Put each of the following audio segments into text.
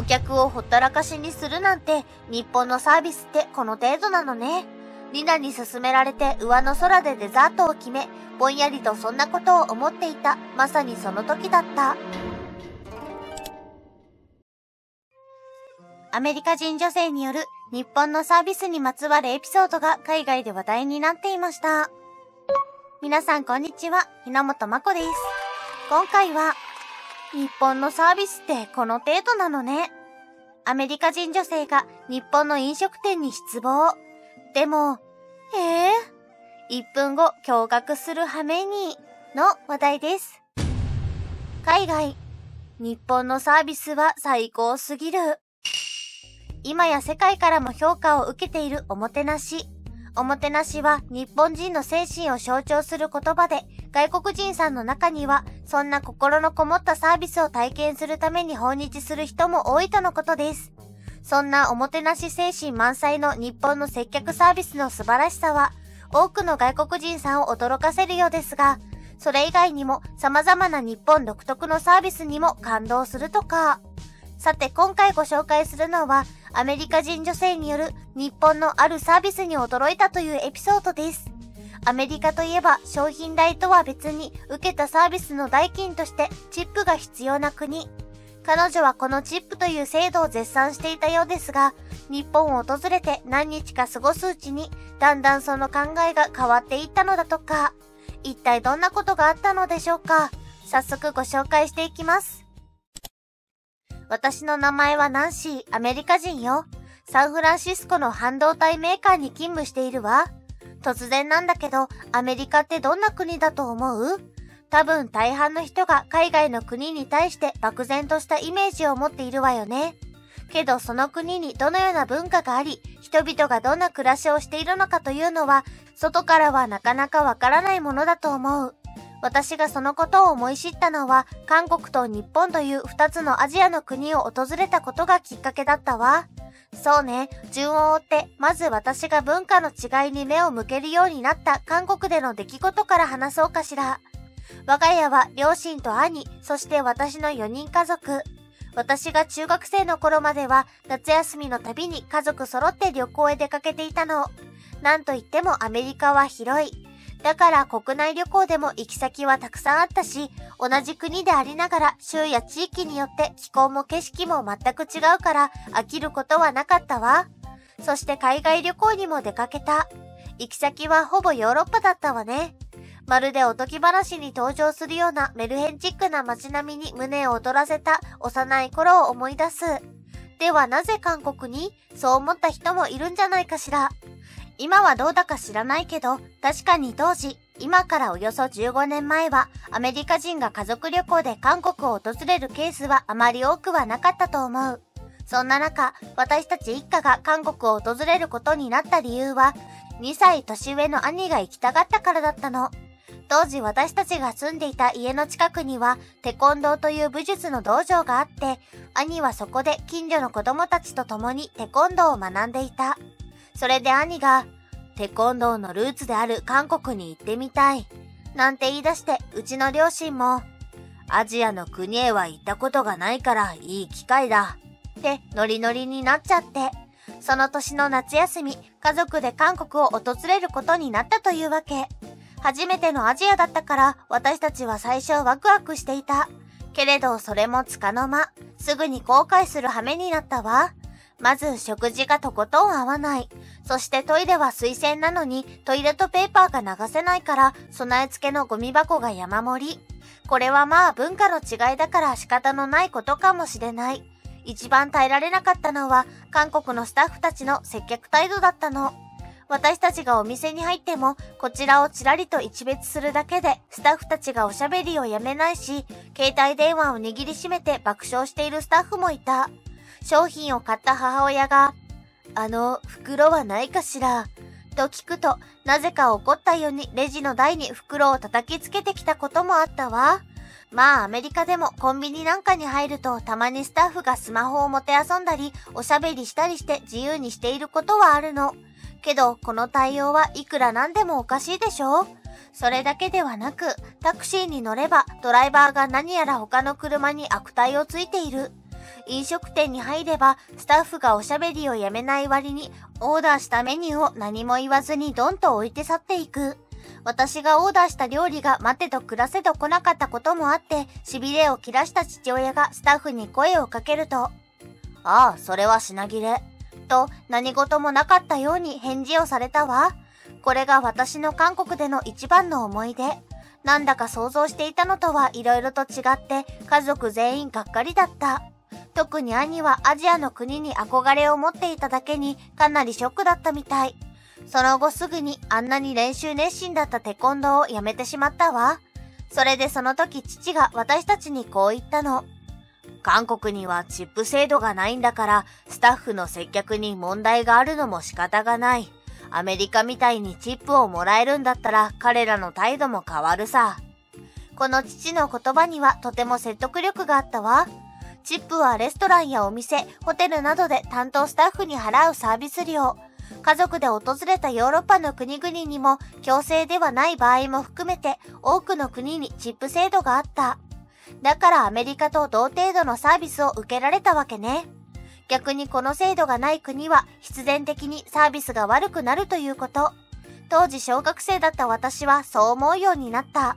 お客をほったらかしにするなんて、日本のサービスってこの程度なのね。リナに勧められて上の空でデザートを決め、ぼんやりとそんなことを思っていた、まさにその時だった。アメリカ人女性による日本のサービスにまつわるエピソードが海外で話題になっていました。皆さんこんにちは、ひなもとまこです。今回は、日本のサービスってこの程度なのね。アメリカ人女性が日本の飲食店に失望。でも、ええー、1分後驚愕する羽目に、の話題です。海外、日本のサービスは最高すぎる。今や世界からも評価を受けているおもてなし。おもてなしは日本人の精神を象徴する言葉で、外国人さんの中には、そんな心のこもったサービスを体験するために訪日する人も多いとのことです。そんなおもてなし精神満載の日本の接客サービスの素晴らしさは、多くの外国人さんを驚かせるようですが、それ以外にも様々な日本独特のサービスにも感動するとか。さて今回ご紹介するのは、アメリカ人女性による日本のあるサービスに驚いたというエピソードです。アメリカといえば商品代とは別に受けたサービスの代金としてチップが必要な国。彼女はこのチップという制度を絶賛していたようですが、日本を訪れて何日か過ごすうちに、だんだんその考えが変わっていったのだとか。一体どんなことがあったのでしょうか早速ご紹介していきます。私の名前はナンシー、アメリカ人よ。サンフランシスコの半導体メーカーに勤務しているわ。突然なんだけど、アメリカってどんな国だと思う？多分大半の人が海外の国に対して漠然としたイメージを持っているわよね。けどその国にどのような文化があり、人々がどんな暮らしをしているのかというのは、外からはなかなかわからないものだと思う。私がそのことを思い知ったのは、韓国と日本という二つのアジアの国を訪れたことがきっかけだったわ。そうね、順を追って、まず私が文化の違いに目を向けるようになった韓国での出来事から話そうかしら。我が家は両親と兄、そして私の4人家族。私が中学生の頃までは夏休みのたびに家族揃って旅行へ出かけていたの。なんといってもアメリカは広い。だから国内旅行でも行き先はたくさんあったし、同じ国でありながら州や地域によって気候も景色も全く違うから飽きることはなかったわ。そして海外旅行にも出かけた。行き先はほぼヨーロッパだったわね。まるでおとぎ話に登場するようなメルヘンチックな街並みに胸を躍らせた幼い頃を思い出す。ではなぜ韓国に？そう思った人もいるんじゃないかしら。今はどうだか知らないけど、確かに当時、今からおよそ15年前は、アメリカ人が家族旅行で韓国を訪れるケースはあまり多くはなかったと思う。そんな中、私たち一家が韓国を訪れることになった理由は、2歳年上の兄が行きたがったからだったの。当時私たちが住んでいた家の近くには、テコンドーという武術の道場があって、兄はそこで近所の子供たちと共にテコンドーを学んでいた。それで兄が、テコンドーのルーツである韓国に行ってみたい。なんて言い出して、うちの両親も、アジアの国へは行ったことがないからいい機会だ。ってノリノリになっちゃって、その年の夏休み、家族で韓国を訪れることになったというわけ。初めてのアジアだったから私たちは最初ワクワクしていた。けれどそれもつかの間、すぐに後悔する羽目になったわ。まず食事がとことん合わない。そしてトイレは水洗なのにトイレットペーパーが流せないから備え付けのゴミ箱が山盛り。これはまあ文化の違いだから仕方のないことかもしれない。一番耐えられなかったのは韓国のスタッフたちの接客態度だったの。私たちがお店に入っても、こちらをちらりと一別するだけで、スタッフたちがおしゃべりをやめないし、携帯電話を握りしめて爆笑しているスタッフもいた。商品を買った母親が、あの、袋はないかしらと聞くと、なぜか怒ったようにレジの台に袋を叩きつけてきたこともあったわ。まあアメリカでもコンビニなんかに入るとたまにスタッフがスマホを持て遊んだりおしゃべりしたりして自由にしていることはあるの。けどこの対応はいくらなんでもおかしいでしょそれだけではなくタクシーに乗ればドライバーが何やら他の車に悪態をついている。飲食店に入れば、スタッフがおしゃべりをやめない割に、オーダーしたメニューを何も言わずにドンと置いて去っていく。私がオーダーした料理が待てど暮らせど来なかったこともあって、痺れを切らした父親がスタッフに声をかけると、ああ、それは品切れ。と何事もなかったように返事をされたわ。これが私の韓国での一番の思い出。なんだか想像していたのとは色々と違って家族全員がっかりだった。特に兄はアジアの国に憧れを持っていただけにかなりショックだったみたい。その後すぐにあんなに練習熱心だったテコンドーをやめてしまったわ。それでその時父が私たちにこう言ったの。韓国にはチップ制度がないんだから、スタッフの接客に問題があるのも仕方がない。アメリカみたいにチップをもらえるんだったら彼らの態度も変わるさ。この父の言葉にはとても説得力があったわ。チップはレストランやお店、ホテルなどで担当スタッフに払うサービス料。家族で訪れたヨーロッパの国々にも強制ではない場合も含めて多くの国にチップ制度があった。だからアメリカと同程度のサービスを受けられたわけね。逆にこの制度がない国は必然的にサービスが悪くなるということ。当時小学生だった私はそう思うようになった。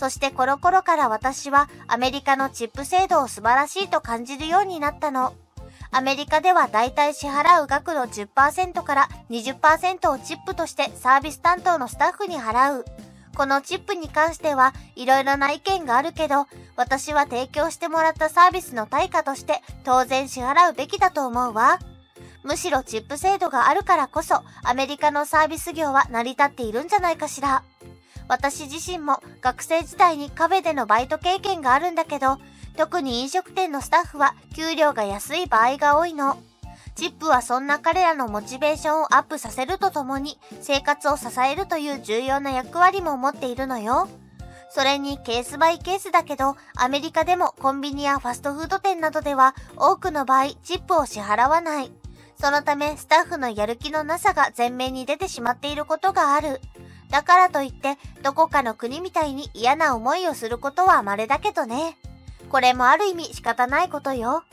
そしてこの頃から私はアメリカのチップ制度を素晴らしいと感じるようになったの。アメリカでは大体支払う額の10%から20%をチップとしてサービス担当のスタッフに払う。このチップに関してはいろいろな意見があるけど、私は提供してもらったサービスの対価として当然支払うべきだと思うわ。むしろチップ制度があるからこそアメリカのサービス業は成り立っているんじゃないかしら。私自身も学生時代にカフェでのバイト経験があるんだけど、特に飲食店のスタッフは給料が安い場合が多いの。チップはそんな彼らのモチベーションをアップさせるとともに生活を支えるという重要な役割も持っているのよ。それにケースバイケースだけど、アメリカでもコンビニやファストフード店などでは多くの場合チップを支払わない。そのためスタッフのやる気のなさが前面に出てしまっていることがある。だからといって、どこかの国みたいに嫌な思いをすることは稀だけどね。これもある意味仕方ないことよ。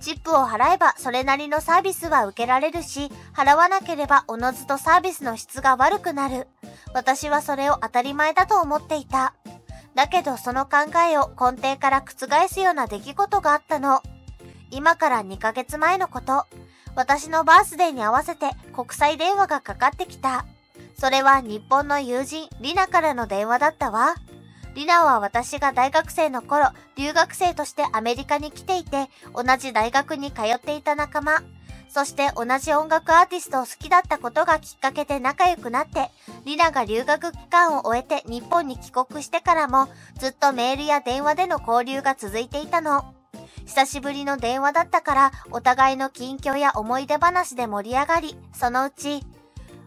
チップを払えばそれなりのサービスは受けられるし、払わなければおのずとサービスの質が悪くなる。私はそれを当たり前だと思っていた。だけどその考えを根底から覆すような出来事があったの。今から2ヶ月前のこと。私のバースデーに合わせて国際電話がかかってきた。それは日本の友人、リナからの電話だったわ。リナは私が大学生の頃、留学生としてアメリカに来ていて、同じ大学に通っていた仲間。そして同じ音楽アーティストを好きだったことがきっかけで仲良くなって、リナが留学期間を終えて日本に帰国してからも、ずっとメールや電話での交流が続いていたの。久しぶりの電話だったから、お互いの近況や思い出話で盛り上がり、そのうち、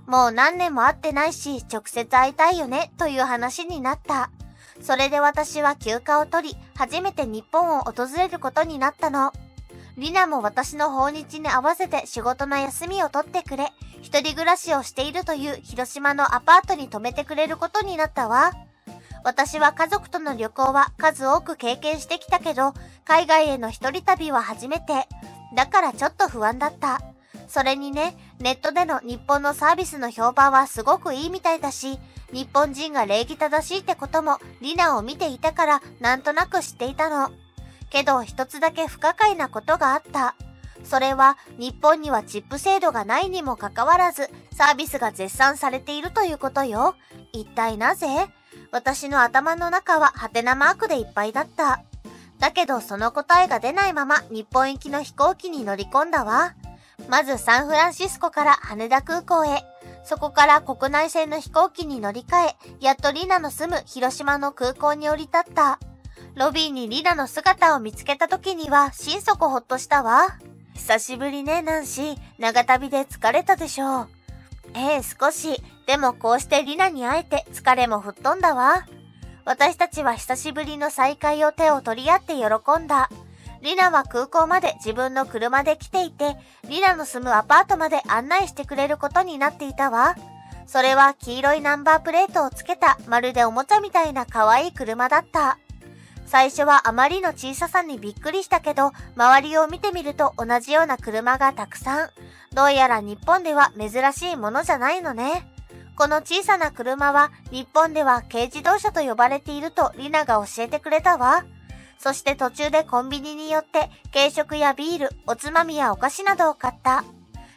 もう何年も会ってないし、直接会いたいよね、という話になった。それで私は休暇を取り、初めて日本を訪れることになったの。リナも私の訪日に合わせて仕事の休みを取ってくれ、一人暮らしをしているという広島のアパートに泊めてくれることになったわ。私は家族との旅行は数多く経験してきたけど、海外への一人旅は初めて。だからちょっと不安だった。それにね、ネットでの日本のサービスの評判はすごくいいみたいだし、日本人が礼儀正しいってこともリナを見ていたからなんとなく知っていたの。けど一つだけ不可解なことがあった。それは日本にはチップ制度がないにもかかわらずサービスが絶賛されているということよ。一体なぜ？私の頭の中はハテナマークでいっぱいだった。だけどその答えが出ないまま日本行きの飛行機に乗り込んだわ。まずサンフランシスコから羽田空港へ。そこから国内線の飛行機に乗り換え、やっとリナの住む広島の空港に降り立った。ロビーにリナの姿を見つけた時には心底ほっとしたわ。久しぶりね、ナンシー。長旅で疲れたでしょう。ええ、少し。でもこうしてリナに会えて疲れも吹っ飛んだわ。私たちは久しぶりの再会を手を取り合って喜んだ。リナは空港まで自分の車で来ていて、リナの住むアパートまで案内してくれることになっていたわ。それは黄色いナンバープレートをつけたまるでおもちゃみたいな可愛い車だった。最初はあまりの小ささにびっくりしたけど、周りを見てみると同じような車がたくさん。どうやら日本では珍しいものじゃないのね。この小さな車は日本では軽自動車と呼ばれているとリナが教えてくれたわ。そして途中でコンビニによって軽食やビール、おつまみやお菓子などを買った。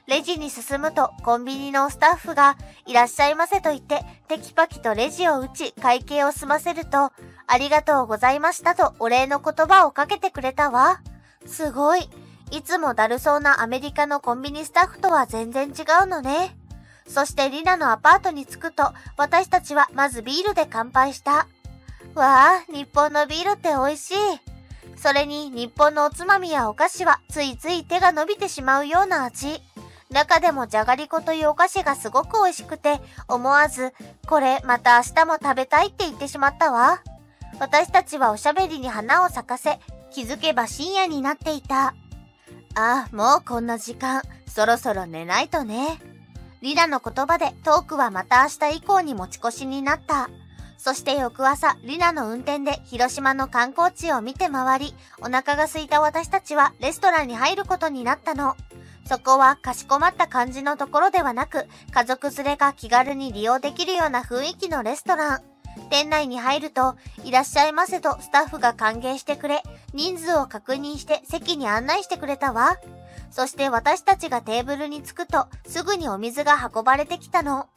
レジに進むとコンビニのスタッフがいらっしゃいませと言ってテキパキとレジを打ち会計を済ませるとありがとうございましたとお礼の言葉をかけてくれたわ。すごい。いつもだるそうなアメリカのコンビニスタッフとは全然違うのね。そしてリナのアパートに着くと私たちはまずビールで乾杯した。わあ、日本のビールって美味しい。それに日本のおつまみやお菓子はついつい手が伸びてしまうような味。中でもじゃがりこというお菓子がすごく美味しくて、思わず、これまた明日も食べたいって言ってしまったわ。私たちはおしゃべりに花を咲かせ、気づけば深夜になっていた。ああ、もうこんな時間、そろそろ寝ないとね。リラの言葉でトークはまた明日以降に持ち越しになった。そして翌朝、リナの運転で広島の観光地を見て回り、お腹が空いた私たちはレストランに入ることになったの。そこはかしこまった感じのところではなく、家族連れが気軽に利用できるような雰囲気のレストラン。店内に入ると、いらっしゃいませとスタッフが歓迎してくれ、人数を確認して席に案内してくれたわ。そして私たちがテーブルに着くと、すぐにお水が運ばれてきたの。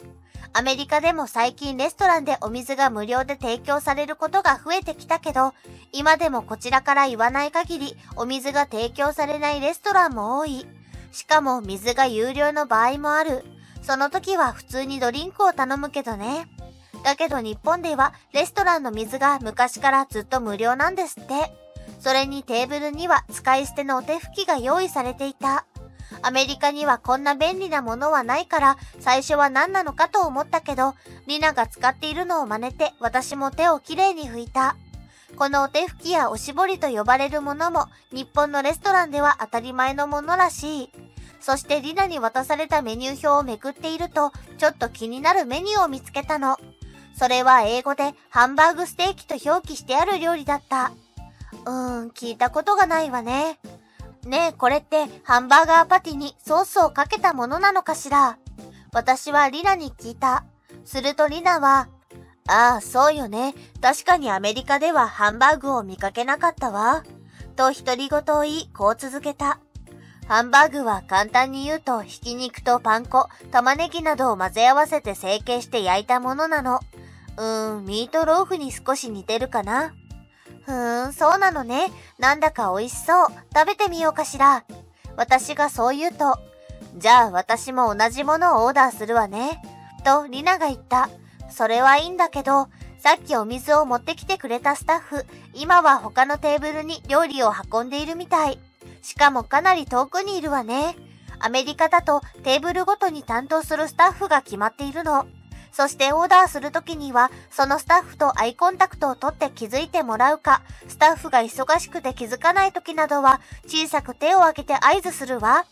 アメリカでも最近レストランでお水が無料で提供されることが増えてきたけど、今でもこちらから言わない限り、お水が提供されないレストランも多い。しかも水が有料の場合もある。その時は普通にドリンクを頼むけどね。だけど日本ではレストランの水が昔からずっと無料なんですって。それにテーブルには使い捨てのお手拭きが用意されていた。アメリカにはこんな便利なものはないから最初は何なのかと思ったけど、リナが使っているのを真似て私も手をきれいに拭いた。このお手拭きやおしぼりと呼ばれるものも日本のレストランでは当たり前のものらしい。そしてリナに渡されたメニュー表をめくっていると、ちょっと気になるメニューを見つけたの。それは英語でハンバーグステーキと表記してある料理だった。うーん、聞いたことがないわね。ねえ、これってハンバーガーパティにソースをかけたものなのかしら？私はリナに聞いた。するとリナは、ああ、そうよね。確かにアメリカではハンバーグを見かけなかったわ。と独り言を言い、こう続けた。ハンバーグは簡単に言うと、ひき肉とパン粉、玉ねぎなどを混ぜ合わせて成形して焼いたものなの。うーん、ミートローフに少し似てるかな。ふーん、そうなのね。なんだか美味しそう。食べてみようかしら。私がそう言うと、じゃあ私も同じものをオーダーするわね。と、リナが言った。それはいいんだけど、さっきお水を持ってきてくれたスタッフ、今は他のテーブルに料理を運んでいるみたい。しかもかなり遠くにいるわね。アメリカだとテーブルごとに担当するスタッフが決まっているの。そしてオーダーするときには、そのスタッフとアイコンタクトを取って気づいてもらうか、スタッフが忙しくて気づかないときなどは、小さく手を挙げて合図するわ。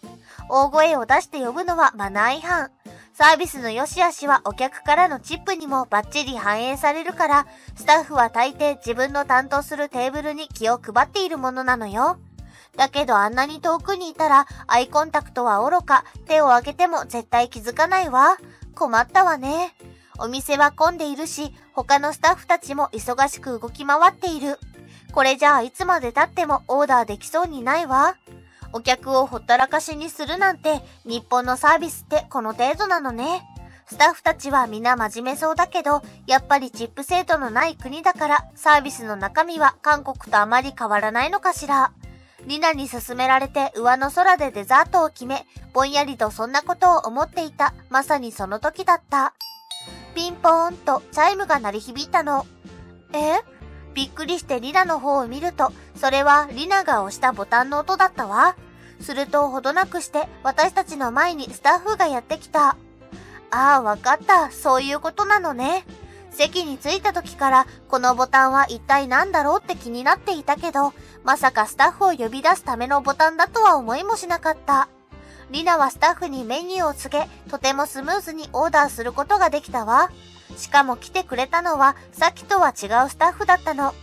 大声を出して呼ぶのはマナー違反。サービスの良し悪しはお客からのチップにもバッチリ反映されるから、スタッフは大抵自分の担当するテーブルに気を配っているものなのよ。だけどあんなに遠くにいたら、アイコンタクトは愚か、手を挙げても絶対気づかないわ。困ったわね。お店は混んでいるし、他のスタッフたちも忙しく動き回っている。これじゃあいつまで経ってもオーダーできそうにないわ。お客をほったらかしにするなんて、日本のサービスってこの程度なのね。スタッフたちは皆真面目そうだけど、やっぱりチップ制度のない国だから、サービスの中身は韓国とあまり変わらないのかしら。リナに勧められて上の空でデザートを決め、ぼんやりとそんなことを思っていた、まさにその時だった。ピンポーンとチャイムが鳴り響いたの。え？びっくりしてリナの方を見ると、それはリナが押したボタンの音だったわ。するとほどなくして私たちの前にスタッフがやってきた。ああ、わかった。そういうことなのね。席に着いた時からこのボタンは一体何だろうって気になっていたけど、まさかスタッフを呼び出すためのボタンだとは思いもしなかった。リナはスタッフにメニューを告げ、とてもスムーズにオーダーすることができたわ。しかも来てくれたのは、さっきとは違うスタッフだったの。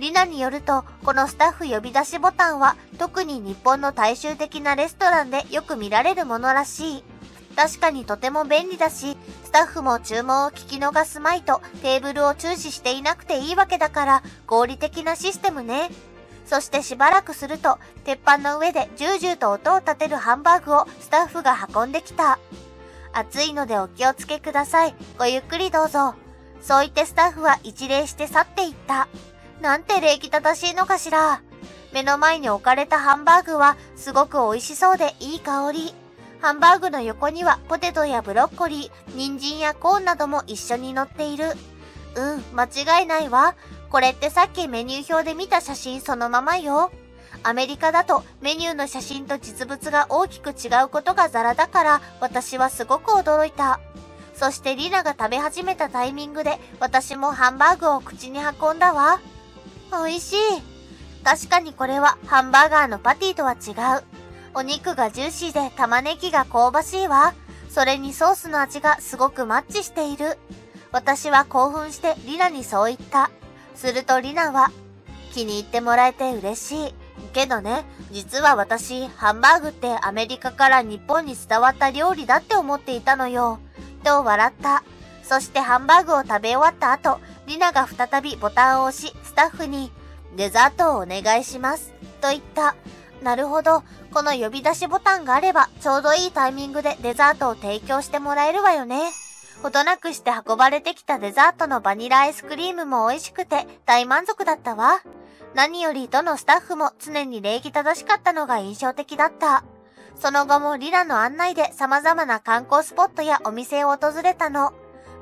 リナによると、このスタッフ呼び出しボタンは特に日本の大衆的なレストランでよく見られるものらしい。確かにとても便利だし、スタッフも注文を聞き逃すまいとテーブルを注視していなくていいわけだから合理的なシステムね。そしてしばらくすると、鉄板の上でジュージューと音を立てるハンバーグをスタッフが運んできた。暑いのでお気をつけください。ごゆっくりどうぞ。そう言ってスタッフは一礼して去っていった。なんて礼儀正しいのかしら。目の前に置かれたハンバーグはすごく美味しそうでいい香り。ハンバーグの横にはポテトやブロッコリー、人参やコーンなども一緒に乗っている。うん、間違いないわ。これってさっきメニュー表で見た写真そのままよ。アメリカだとメニューの写真と実物が大きく違うことがザラだから私はすごく驚いた。そしてリナが食べ始めたタイミングで私もハンバーグを口に運んだわ。美味しい。確かにこれはハンバーガーのパティとは違う。お肉がジューシーで玉ねぎが香ばしいわ。それにソースの味がすごくマッチしている。私は興奮してリナにそう言った。するとリナは、気に入ってもらえて嬉しい。けどね、実は私、ハンバーグってアメリカから日本に伝わった料理だって思っていたのよ。と笑った。そしてハンバーグを食べ終わった後、リナが再びボタンを押し、スタッフに、デザートをお願いします。と言った。なるほど。この呼び出しボタンがあれば、ちょうどいいタイミングでデザートを提供してもらえるわよね。ほどなくして運ばれてきたデザートのバニラアイスクリームも美味しくて大満足だったわ。何よりどのスタッフも常に礼儀正しかったのが印象的だった。その後もリラの案内で様々な観光スポットやお店を訪れたの。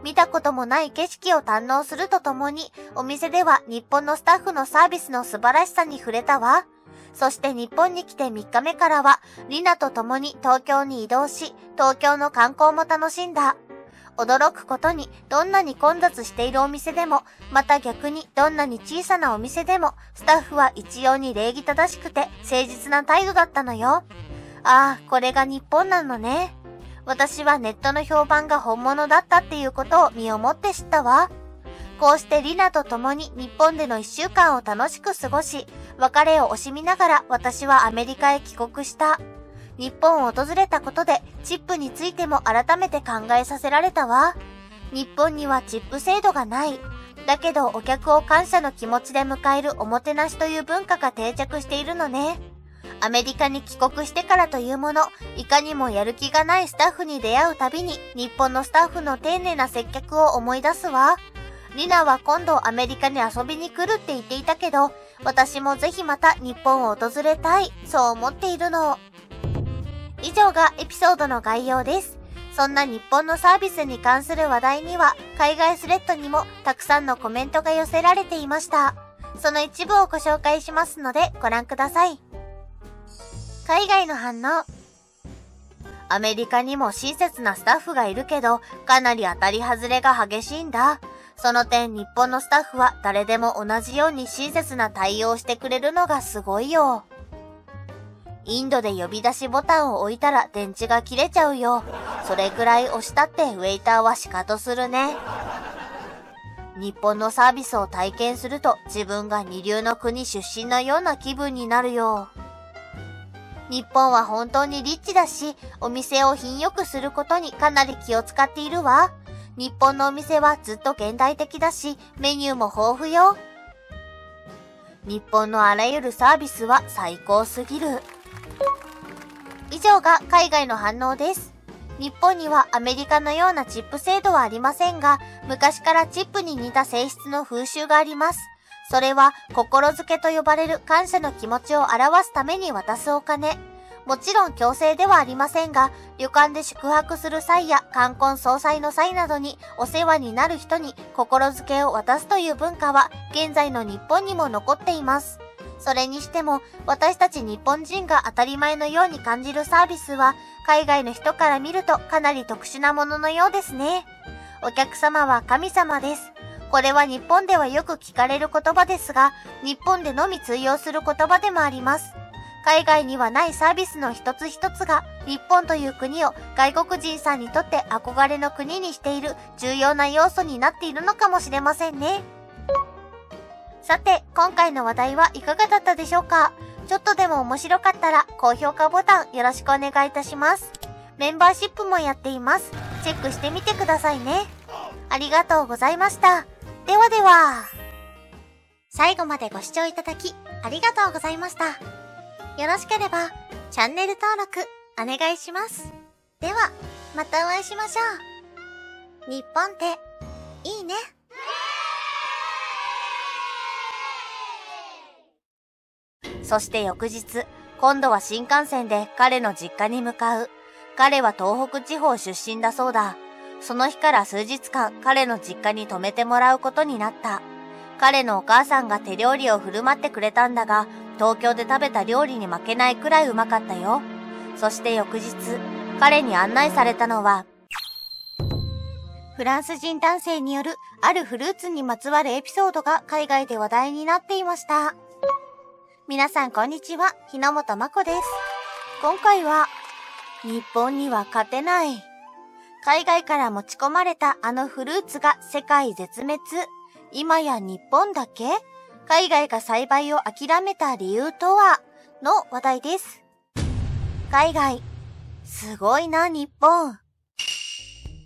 見たこともない景色を堪能するとともに、お店では日本のスタッフのサービスの素晴らしさに触れたわ。そして日本に来て3日目からは、リナと共に東京に移動し、東京の観光も楽しんだ。驚くことに、どんなに混雑しているお店でも、また逆にどんなに小さなお店でも、スタッフは一様に礼儀正しくて誠実な態度だったのよ。ああ、これが日本なのね。私はネットの評判が本物だったっていうことを身をもって知ったわ。こうしてリナと共に日本での一週間を楽しく過ごし、別れを惜しみながら私はアメリカへ帰国した。日本を訪れたことでチップについても改めて考えさせられたわ。日本にはチップ制度がない。だけどお客を感謝の気持ちで迎えるおもてなしという文化が定着しているのね。アメリカに帰国してからというもの、いかにもやる気がないスタッフに出会うたびに、日本のスタッフの丁寧な接客を思い出すわ。リナは今度アメリカに遊びに来るって言っていたけど、私もぜひまた日本を訪れたい、そう思っているの。以上がエピソードの概要です。そんな日本のサービスに関する話題には、海外スレッドにもたくさんのコメントが寄せられていました。その一部をご紹介しますのでご覧ください。海外の反応。アメリカにも親切なスタッフがいるけど、かなり当たり外れが激しいんだ。その点、日本のスタッフは誰でも同じように親切な対応してくれるのがすごいよ。インドで呼び出しボタンを置いたら電池が切れちゃうよ。それくらい押したってウェイターは仕方するね。日本のサービスを体験すると自分が二流の国出身のような気分になるよ。日本は本当にリッチだし、お店を品良くすることにかなり気を使っているわ。日本のお店はずっと現代的だし、メニューも豊富よ。日本のあらゆるサービスは最高すぎる。以上が海外の反応です。日本にはアメリカのようなチップ制度はありませんが、昔からチップに似た性質の風習があります。それは、心づけと呼ばれる感謝の気持ちを表すために渡すお金。もちろん強制ではありませんが、旅館で宿泊する際や冠婚葬祭の際などにお世話になる人に心づけを渡すという文化は現在の日本にも残っています。それにしても、私たち日本人が当たり前のように感じるサービスは、海外の人から見るとかなり特殊なもののようですね。お客様は神様です。これは日本ではよく聞かれる言葉ですが、日本でのみ通用する言葉でもあります。海外にはないサービスの一つ一つが、日本という国を外国人さんにとって憧れの国にしている重要な要素になっているのかもしれませんね。さて、今回の話題はいかがだったでしょうか？ちょっとでも面白かったら高評価ボタンよろしくお願いいたします。メンバーシップもやっています。チェックしてみてくださいね。ありがとうございました。ではでは。最後までご視聴いただきありがとうございました。よろしければチャンネル登録お願いします。では、またお会いしましょう。日本っていいね。そして翌日、今度は新幹線で彼の実家に向かう。彼は東北地方出身だそうだ。その日から数日間彼の実家に泊めてもらうことになった。彼のお母さんが手料理を振る舞ってくれたんだが、東京で食べた料理に負けないくらいうまかったよ。そして翌日、彼に案内されたのは、フランス人男性によるあるフルーツにまつわるエピソードが海外で話題になっていました。皆さんこんにちは、日の本まこです。今回は、日本には勝てない。海外から持ち込まれたあのフルーツが世界絶滅。今や日本だけ海外が栽培を諦めた理由とはの話題です。海外。すごいな、日本。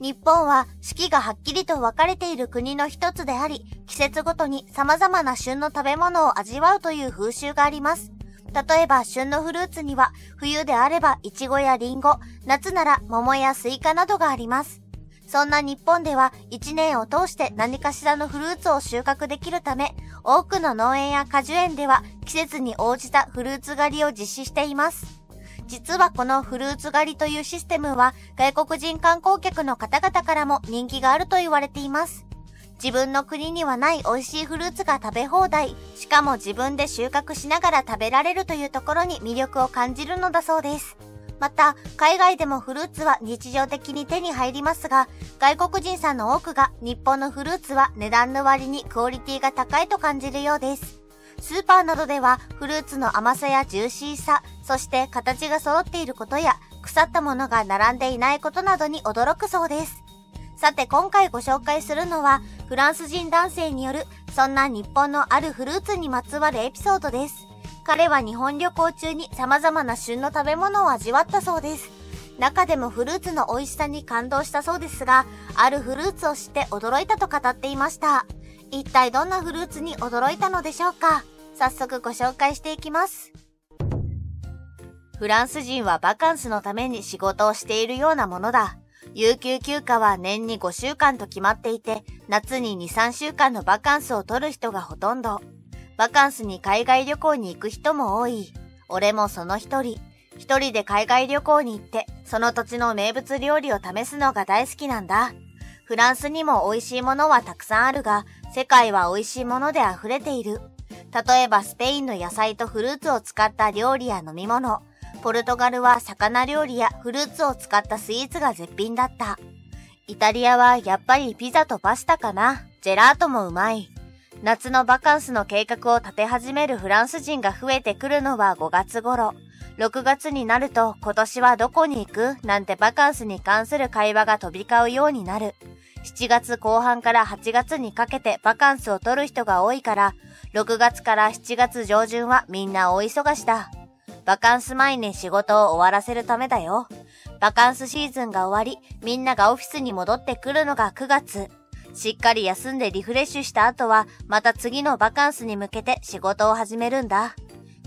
日本は四季がはっきりと分かれている国の一つであり、季節ごとに様々な旬の食べ物を味わうという風習があります。例えば旬のフルーツには冬であればイチゴやリンゴ、夏なら桃やスイカなどがあります。そんな日本では一年を通して何かしらのフルーツを収穫できるため、多くの農園や果樹園では季節に応じたフルーツ狩りを実施しています。実はこのフルーツ狩りというシステムは外国人観光客の方々からも人気があると言われています。自分の国にはない美味しいフルーツが食べ放題、しかも自分で収穫しながら食べられるというところに魅力を感じるのだそうです。また、海外でもフルーツは日常的に手に入りますが、外国人さんの多くが日本のフルーツは値段の割にクオリティが高いと感じるようです。スーパーなどではフルーツの甘さやジューシーさ、そして形が揃っていることや腐ったものが並んでいないことなどに驚くそうです。さて今回ご紹介するのはフランス人男性によるそんな日本のあるフルーツにまつわるエピソードです。彼は日本旅行中に様々な旬の食べ物を味わったそうです。中でもフルーツの美味しさに感動したそうですが、あるフルーツを知って驚いたと語っていました。一体どんなフルーツに驚いたのでしょうか？早速ご紹介していきます。フランス人はバカンスのために仕事をしているようなものだ。有給休暇は年に5週間と決まっていて、夏に2、3週間のバカンスを取る人がほとんど。バカンスに海外旅行に行く人も多い。俺もその一人。一人で海外旅行に行って、その土地の名物料理を試すのが大好きなんだ。フランスにも美味しいものはたくさんあるが、世界は美味しいもので溢れている。例えばスペインの野菜とフルーツを使った料理や飲み物。ポルトガルは魚料理やフルーツを使ったスイーツが絶品だった。イタリアはやっぱりピザとパスタかな。ジェラートもうまい。夏のバカンスの計画を立て始めるフランス人が増えてくるのは5月頃。6月になると今年はどこに行く？なんてバカンスに関する会話が飛び交うようになる。7月後半から8月にかけてバカンスを取る人が多いから、6月から7月上旬はみんな大忙しだ。バカンス前に仕事を終わらせるためだよ。バカンスシーズンが終わり、みんながオフィスに戻ってくるのが9月。しっかり休んでリフレッシュした後は、また次のバカンスに向けて仕事を始めるんだ。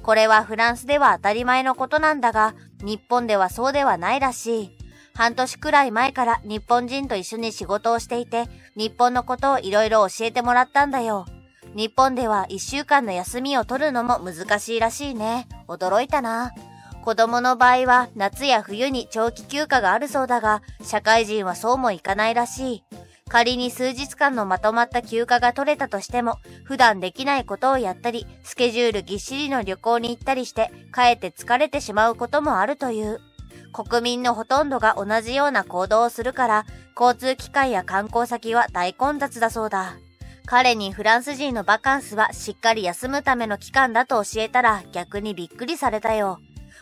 これはフランスでは当たり前のことなんだが、日本ではそうではないらしい。半年くらい前から日本人と一緒に仕事をしていて、日本のことをいろいろ教えてもらったんだよ。日本では一週間の休みを取るのも難しいらしいね。驚いたな。子供の場合は夏や冬に長期休暇があるそうだが、社会人はそうもいかないらしい。仮に数日間のまとまった休暇が取れたとしても、普段できないことをやったり、スケジュールぎっしりの旅行に行ったりして、帰って疲れてしまうこともあるという。国民のほとんどが同じような行動をするから、交通機関や観光先は大混雑だそうだ。彼にフランス人のバカンスはしっかり休むための期間だと教えたら逆にびっくりされたよ。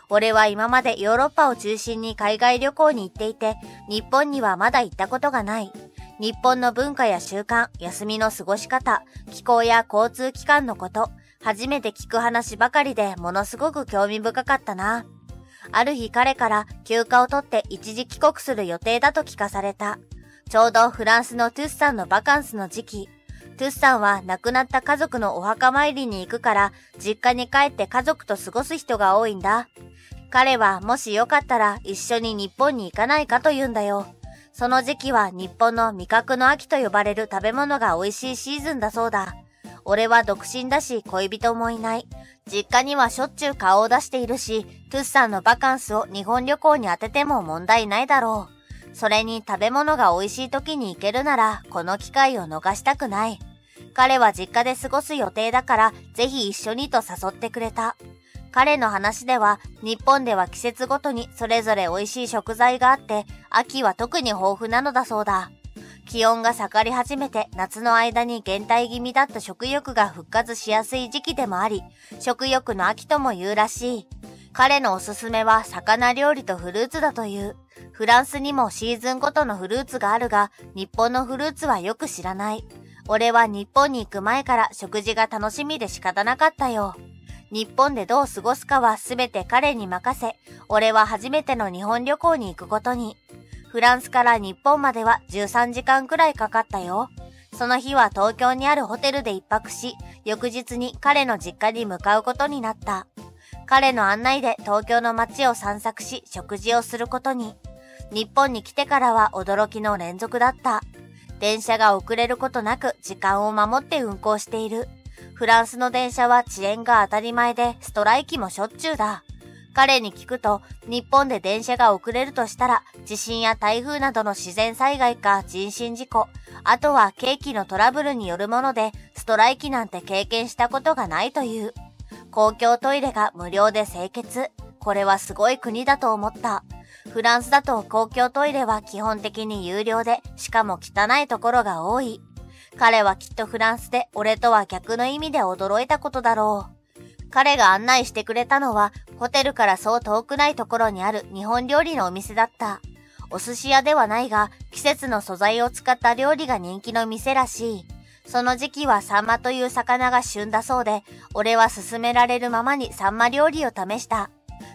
俺は今までヨーロッパを中心に海外旅行に行っていて、日本にはまだ行ったことがない。日本の文化や習慣、休みの過ごし方、気候や交通機関のこと、初めて聞く話ばかりでものすごく興味深かったな。ある日彼から休暇を取って一時帰国する予定だと聞かされた。ちょうどフランスのトゥッサンのバカンスの時期。トゥッサンは亡くなった家族のお墓参りに行くから、実家に帰って家族と過ごす人が多いんだ。彼はもしよかったら一緒に日本に行かないかと言うんだよ。その時期は日本の味覚の秋と呼ばれる食べ物が美味しいシーズンだそうだ。俺は独身だし恋人もいない。実家にはしょっちゅう顔を出しているし、トゥッサンのバカンスを日本旅行に当てても問題ないだろう。それに食べ物が美味しい時に行けるなら、この機会を逃したくない。彼は実家で過ごす予定だから、ぜひ一緒にと誘ってくれた。彼の話では、日本では季節ごとにそれぞれ美味しい食材があって、秋は特に豊富なのだそうだ。気温が下がり始めて夏の間に減退気味だった食欲が復活しやすい時期でもあり、食欲の秋とも言うらしい。彼のおすすめは魚料理とフルーツだという。フランスにもシーズンごとのフルーツがあるが、日本のフルーツはよく知らない。俺は日本に行く前から食事が楽しみで仕方なかったよ。日本でどう過ごすかはすべて彼に任せ、俺は初めての日本旅行に行くことに。フランスから日本までは13時間くらいかかったよ。その日は東京にあるホテルで一泊し、翌日に彼の実家に向かうことになった。彼の案内で東京の街を散策し、食事をすることに。日本に来てからは驚きの連続だった。電車が遅れることなく時間を守って運行している。フランスの電車は遅延が当たり前でストライキもしょっちゅうだ。彼に聞くと、日本で電車が遅れるとしたら、地震や台風などの自然災害か人身事故、あとは景気のトラブルによるもので、ストライキなんて経験したことがないという。公共トイレが無料で清潔。これはすごい国だと思った。フランスだと公共トイレは基本的に有料で、しかも汚いところが多い。彼はきっとフランスで俺とは逆の意味で驚いたことだろう。彼が案内してくれたのは、ホテルからそう遠くないところにある日本料理のお店だった。お寿司屋ではないが、季節の素材を使った料理が人気の店らしい。その時期はサンマという魚が旬だそうで、俺は勧められるままにサンマ料理を試した。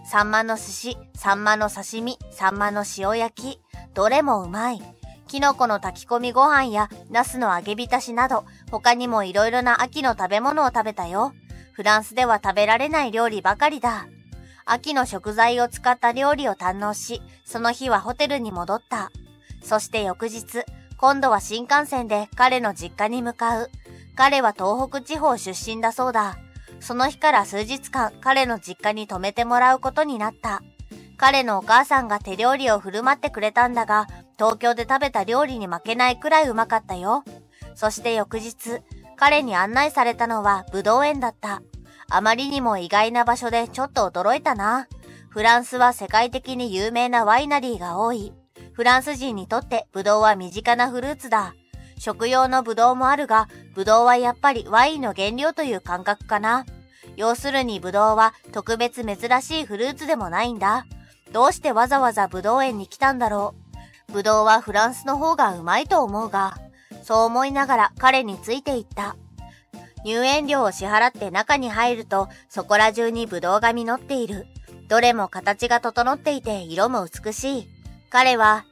サンマの寿司、サンマの刺身、サンマの塩焼き、どれもうまい。キノコの炊き込みご飯やナスの揚げ浸しなど、他にも色々な秋の食べ物を食べたよ。フランスでは食べられない料理ばかりだ。秋の食材を使った料理を堪能し、その日はホテルに戻った。そして翌日、今度は新幹線で彼の実家に向かう。彼は東北地方出身だそうだ。その日から数日間彼の実家に泊めてもらうことになった。彼のお母さんが手料理を振る舞ってくれたんだが、東京で食べた料理に負けないくらいうまかったよ。そして翌日、彼に案内されたのは武道園だった。あまりにも意外な場所でちょっと驚いたな。フランスは世界的に有名なワイナリーが多い。フランス人にとってブドウは身近なフルーツだ。食用のブドウもあるが、ブドウはやっぱりワインの原料という感覚かな。要するにブドウは特別珍しいフルーツでもないんだ。どうしてわざわざブドウ園に来たんだろう。ぶどうはフランスの方がうまいと思うが、そう思いながら彼についていった。入園料を支払って中に入ると、そこら中にぶどうが実っている。どれも形が整っていて色も美しい。彼は、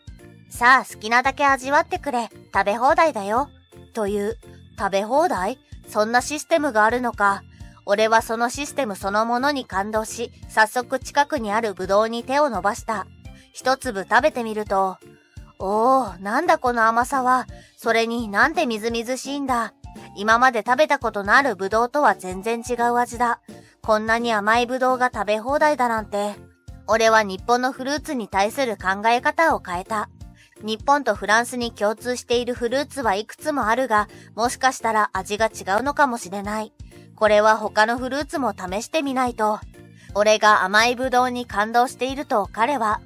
さあ好きなだけ味わってくれ。食べ放題だよ。という、食べ放題？そんなシステムがあるのか。俺はそのシステムそのものに感動し、早速近くにあるブドウに手を伸ばした。一粒食べてみると、おー、なんだこの甘さは。それになんてみずみずしいんだ。今まで食べたことのあるブドウとは全然違う味だ。こんなに甘いブドウが食べ放題だなんて。俺は日本のフルーツに対する考え方を変えた。日本とフランスに共通しているフルーツはいくつもあるが、もしかしたら味が違うのかもしれない。これは他のフルーツも試してみないと。俺が甘いブドウに感動していると彼は、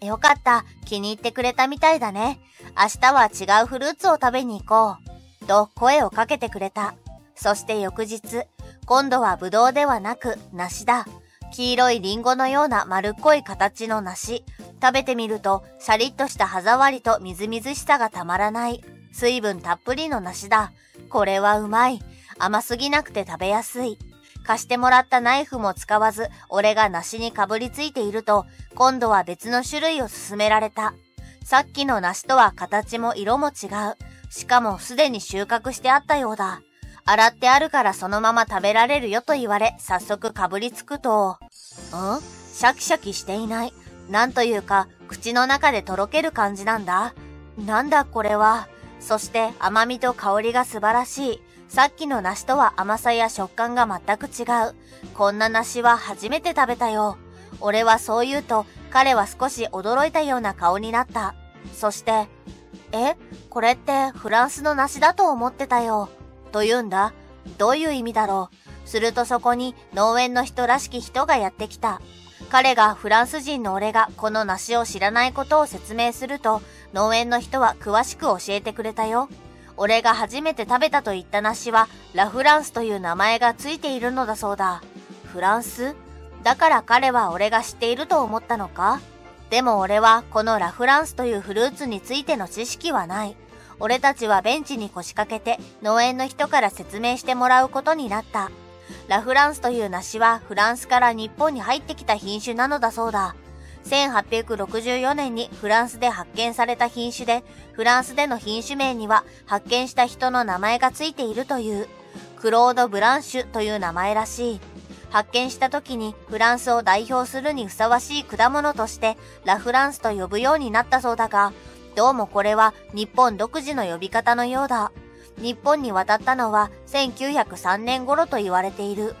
よかった。気に入ってくれたみたいだね。明日は違うフルーツを食べに行こう。と声をかけてくれた。そして翌日、今度はブドウではなく梨だ。黄色いリンゴのような丸っこい形の梨。食べてみると、シャリッとした歯触りとみずみずしさがたまらない。水分たっぷりの梨だ。これはうまい。甘すぎなくて食べやすい。貸してもらったナイフも使わず、俺が梨にかぶりついていると、今度は別の種類を勧められた。さっきの梨とは形も色も違う。しかもすでに収穫してあったようだ。洗ってあるからそのまま食べられるよと言われ、早速かぶりつくと、ん？シャキシャキしていない。なんというか、口の中でとろける感じなんだ。なんだこれは。そして甘みと香りが素晴らしい。さっきの梨とは甘さや食感が全く違う。こんな梨は初めて食べたよ。俺はそう言うと、彼は少し驚いたような顔になった。そして、え？これってフランスの梨だと思ってたよ。と言うんだ。どういう意味だろう。するとそこに農園の人らしき人がやってきた。彼がフランス人の俺がこの梨を知らないことを説明すると、農園の人は詳しく教えてくれたよ。俺が初めて食べたと言った梨は、ラフランスという名前がついているのだそうだ。フランス？だから彼は俺が知っていると思ったのか？でも俺はこのラフランスというフルーツについての知識はない。俺たちはベンチに腰掛けて農園の人から説明してもらうことになった。ラフランスという梨はフランスから日本に入ってきた品種なのだそうだ。1864年にフランスで発見された品種で、フランスでの品種名には発見した人の名前がついているという、クロード・ブランシュという名前らしい。発見した時にフランスを代表するにふさわしい果物としてラフランスと呼ぶようになったそうだが、どうもこれは日本独自の呼び方のようだ。日本に渡ったのは1903年頃と言われている。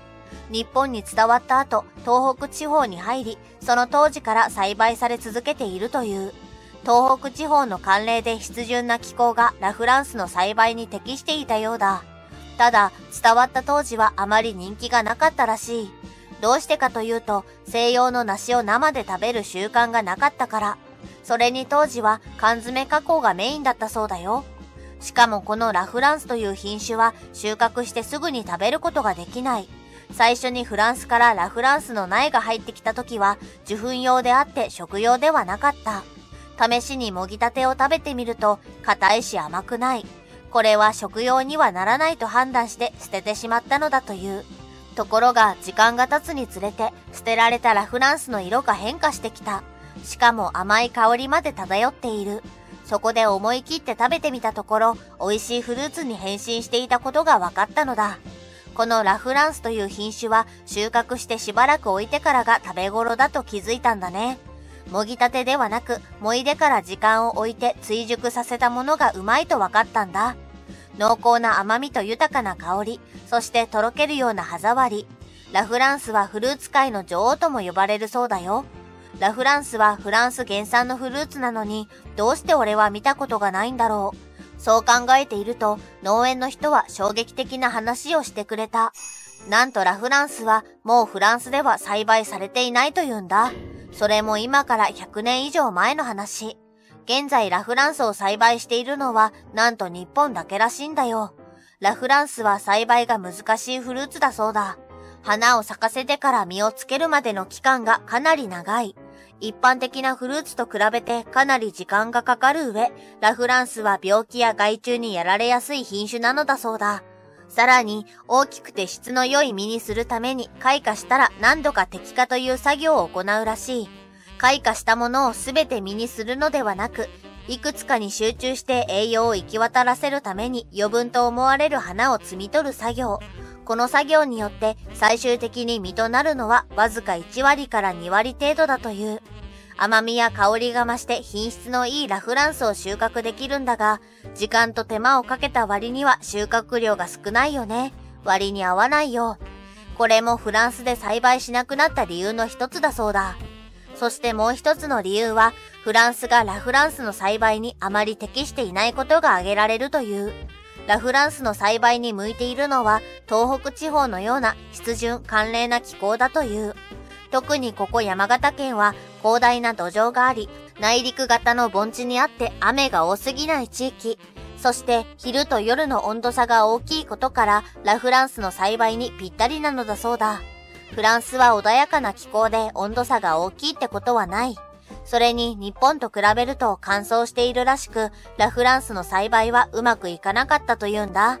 日本に伝わった後、東北地方に入り、その当時から栽培され続けているという。東北地方の寒冷で湿潤な気候がラフランスの栽培に適していたようだ。ただ、伝わった当時はあまり人気がなかったらしい。どうしてかというと、西洋の梨を生で食べる習慣がなかったから。それに当時は缶詰加工がメインだったそうだよ。しかもこのラフランスという品種は収穫してすぐに食べることができない。最初にフランスからラフランスの苗が入ってきた時は受粉用であって食用ではなかった。試しにもぎたてを食べてみると硬いし甘くない。これは食用にはならないと判断して捨ててしまったのだという。ところが時間が経つにつれて捨てられたラフランスの色が変化してきた。しかも甘い香りまで漂っている。そこで思い切って食べてみたところ、美味しいフルーツに変身していたことが分かったのだ。このラフランスという品種は収穫してしばらく置いてからが食べ頃だと気づいたんだね。もぎたてではなく、もいでから時間を置いて追熟させたものがうまいと分かったんだ。濃厚な甘みと豊かな香り、そしてとろけるような歯触り。ラフランスはフルーツ界の女王とも呼ばれるそうだよ。ラフランスはフランス原産のフルーツなのに、どうして俺は見たことがないんだろう。そう考えていると、農園の人は衝撃的な話をしてくれた。なんとラフランスはもうフランスでは栽培されていないというんだ。それも今から100年以上前の話。現在ラフランスを栽培しているのはなんと日本だけらしいんだよ。ラフランスは栽培が難しいフルーツだそうだ。花を咲かせてから実をつけるまでの期間がかなり長い。一般的なフルーツと比べてかなり時間がかかる上、ラフランスは病気や害虫にやられやすい品種なのだそうだ。さらに、大きくて質の良い実にするために開花したら何度か摘果という作業を行うらしい。開花したものをすべて実にするのではなく、いくつかに集中して栄養を行き渡らせるために余分と思われる花を摘み取る作業。この作業によって最終的に実となるのはわずか1割から2割程度だという。甘みや香りが増して品質のいいラフランスを収穫できるんだが、時間と手間をかけた割には収穫量が少ないよね。割に合わないよ。これもフランスで栽培しなくなった理由の一つだそうだ。そしてもう一つの理由は、フランスがラフランスの栽培にあまり適していないことが挙げられるという。ラフランスの栽培に向いているのは東北地方のような湿潤寒冷な気候だという。特にここ山形県は広大な土壌があり、内陸型の盆地にあって雨が多すぎない地域。そして昼と夜の温度差が大きいことからラフランスの栽培にぴったりなのだそうだ。フランスは穏やかな気候で温度差が大きいってことはない。それに日本と比べると乾燥しているらしく、ラフランスの栽培はうまくいかなかったというんだ。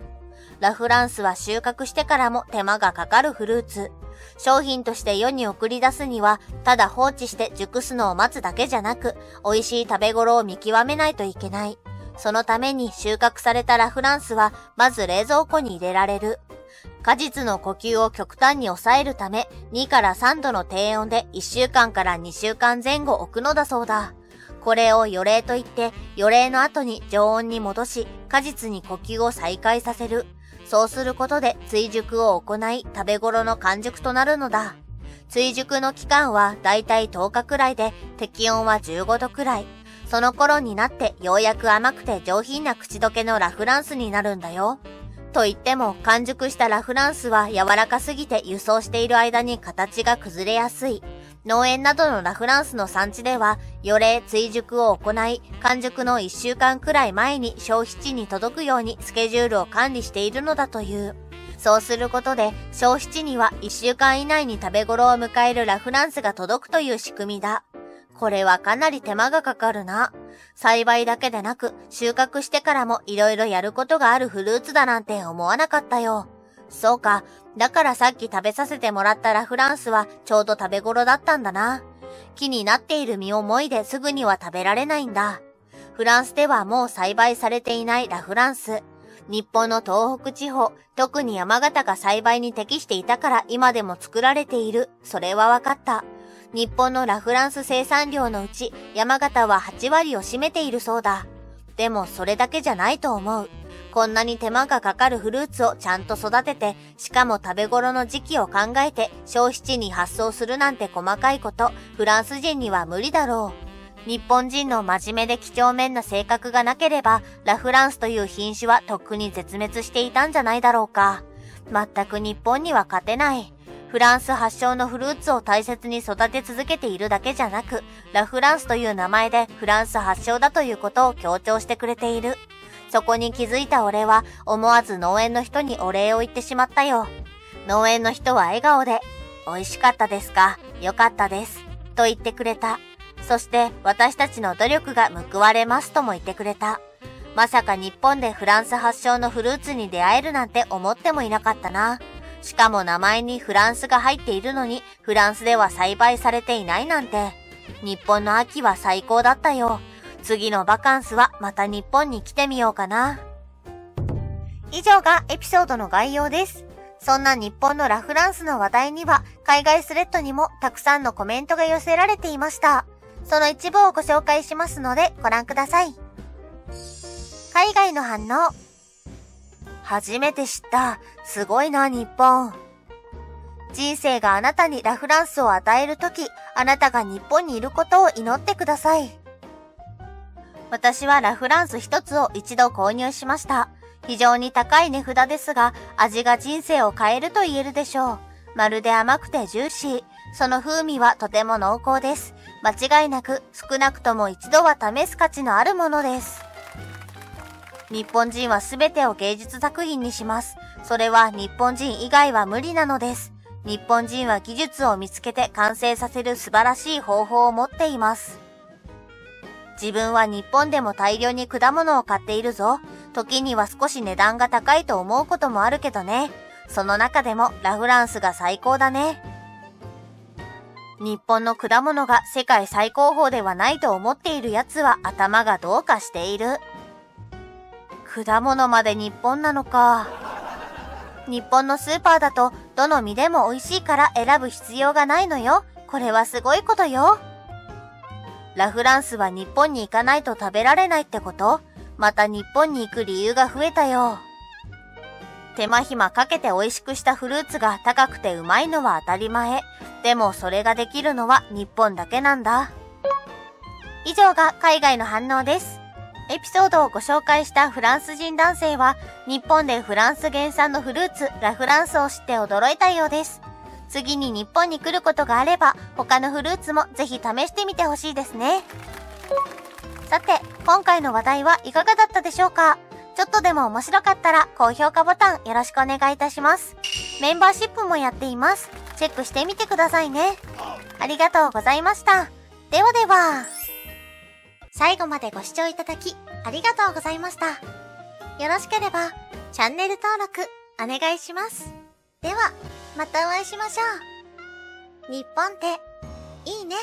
ラフランスは収穫してからも手間がかかるフルーツ。商品として世に送り出すには、ただ放置して熟すのを待つだけじゃなく、美味しい食べ頃を見極めないといけない。そのために収穫されたラフランスは、まず冷蔵庫に入れられる。果実の呼吸を極端に抑えるため、2から3度の低温で1週間から2週間前後置くのだそうだ。これを予冷と言って、予冷の後に常温に戻し、果実に呼吸を再開させる。そうすることで追熟を行い食べ頃の完熟となるのだ。追熟の期間はだいたい10日くらいで適温は15度くらい。その頃になってようやく甘くて上品な口どけのラフランスになるんだよ。と言っても完熟したラフランスは柔らかすぎて輸送している間に形が崩れやすい。農園などのラフランスの産地では、予冷追熟を行い、完熟の1週間くらい前に消費地に届くようにスケジュールを管理しているのだという。そうすることで、消費地には1週間以内に食べ頃を迎えるラフランスが届くという仕組みだ。これはかなり手間がかかるな。栽培だけでなく、収穫してからも色々やることがあるフルーツだなんて思わなかったよ。そうか。だからさっき食べさせてもらったラフランスはちょうど食べ頃だったんだな。木になっている実をもいですぐには食べられないんだ。フランスではもう栽培されていないラフランス。日本の東北地方、特に山形が栽培に適していたから今でも作られている。それは分かった。日本のラフランス生産量のうち山形は8割を占めているそうだ。でもそれだけじゃないと思う。こんなに手間がかかるフルーツをちゃんと育てて、しかも食べ頃の時期を考えて消費地に発送するなんて細かいこと、フランス人には無理だろう。日本人の真面目で几帳面な性格がなければ、ラフランスという品種はとっくに絶滅していたんじゃないだろうか。全く日本には勝てない。フランス発祥のフルーツを大切に育て続けているだけじゃなく、ラフランスという名前でフランス発祥だということを強調してくれている。そこに気づいた俺は思わず農園の人にお礼を言ってしまったよ。農園の人は笑顔で、美味しかったですか？よかったです。と言ってくれた。そして私たちの努力が報われますとも言ってくれた。まさか日本でフランス発祥のフルーツに出会えるなんて思ってもいなかったな。しかも名前にフランスが入っているのにフランスでは栽培されていないなんて。日本の秋は最高だったよ。次のバカンスはまた日本に来てみようかな。以上がエピソードの概要です。そんな日本のラフランスの話題には、海外スレッドにもたくさんのコメントが寄せられていました。その一部をご紹介しますのでご覧ください。海外の反応。初めて知った。すごいな、日本。人生があなたにラフランスを与えるとき、あなたが日本にいることを祈ってください。私はラフランス一つを一度購入しました。非常に高い値札ですが、味が人生を変えると言えるでしょう。まるで甘くてジューシー。その風味はとても濃厚です。間違いなく、少なくとも一度は試す価値のあるものです。日本人は全てを芸術作品にします。それは日本人以外は無理なのです。日本人は技術を見つけて完成させる素晴らしい方法を持っています。自分は日本でも大量に果物を買っているぞ。時には少し値段が高いと思うこともあるけどね。その中でもラフランスが最高だね。日本の果物が世界最高峰ではないと思っている奴は頭がどうかしている。果物まで日本なのか。日本のスーパーだとどの実でも美味しいから選ぶ必要がないのよ。これはすごいことよ。ラフランスは日本に行かないと食べられないってことまた日本に行く理由が増えたよ。手間暇かけて美味しくしたフルーツが高くてうまいのは当たり前。でもそれができるのは日本だけなんだ。以上が海外の反応です。エピソードをご紹介したフランス人男性は、日本でフランス原産のフルーツ、ラフランスを知って驚いたようです。次に日本に来ることがあれば、他のフルーツもぜひ試してみてほしいですね。さて、今回の話題はいかがだったでしょうか？ちょっとでも面白かったら高評価ボタンよろしくお願いいたします。メンバーシップもやっています。チェックしてみてくださいね。ありがとうございました。ではでは。最後までご視聴いただき、ありがとうございました。よろしければ、チャンネル登録、お願いします。では、またお会いしましょう。日本って、いいね。